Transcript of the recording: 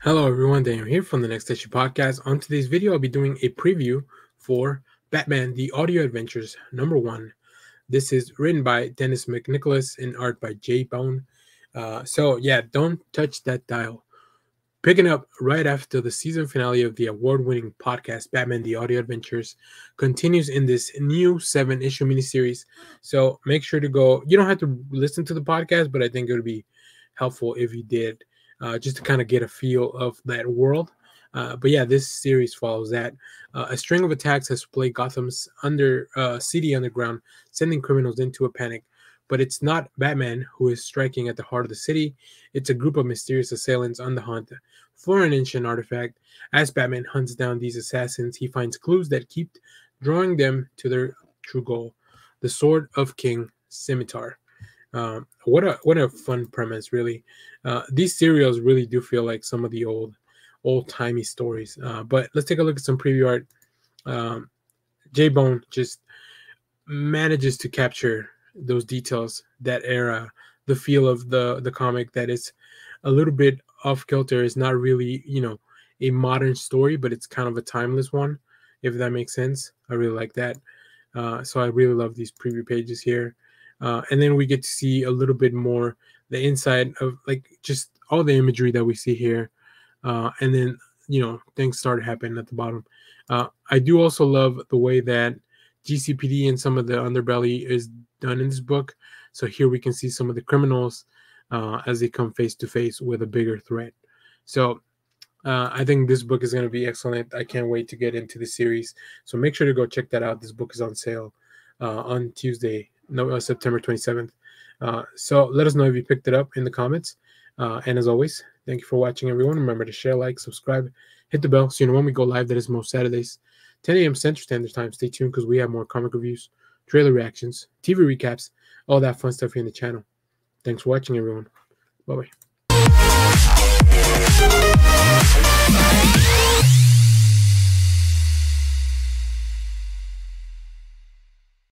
Hello everyone, Daniel here from the Next Issue Podcast. On today's video, I'll be doing a preview for Batman The Audio Adventures number one. This is written by Dennis McNicholas and art by J. Bone. Uh, so yeah, don't touch that dial. Picking up right after the season finale of the award-winning podcast Batman: The Audio Adventures continues in this new seven-issue miniseries. So make sure to go. You don't have to listen to the podcast, but I think it would be helpful if you did, uh, just to kind of get a feel of that world. Uh, but yeah, this series follows that. Uh, a string of attacks has plagued Gotham's under uh, city underground, sending criminals into a panic. But it's not Batman who is striking at the heart of the city. It's a group of mysterious assailants on the hunt for an ancient artifact. As Batman hunts down these assassins, he finds clues that keep drawing them to their true goal the Sword of King Scimitar. Um, what a what a fun premise, really. Uh, these serials really do feel like some of the old old timey stories. Uh, but let's take a look at some preview art. Um, J Bone just manages to capture those details, that era, the feel of the the comic that is a little bit off kilter. Is not really you know a modern story, but it's kind of a timeless one, if that makes sense. I really like that. Uh, so I really love these preview pages here. Uh, and then we get to see a little bit more the inside of like just all the imagery that we see here. Uh, and then, you know, things start happening at the bottom. Uh, I do also love the way that GCPD and some of the underbelly is done in this book. So here we can see some of the criminals uh, as they come face to face with a bigger threat. So uh, I think this book is going to be excellent. I can't wait to get into the series. So make sure to go check that out. This book is on sale uh, on Tuesday, no, uh, September 27th. Uh, so let us know if you picked it up in the comments. Uh, and as always, thank you for watching, everyone. Remember to share, like, subscribe, hit the bell so you know when we go live. That is most Saturdays, 10 a.m. Central Standard Time. Stay tuned because we have more comic reviews, trailer reactions, TV recaps, all that fun stuff here in the channel. Thanks for watching, everyone. Bye bye.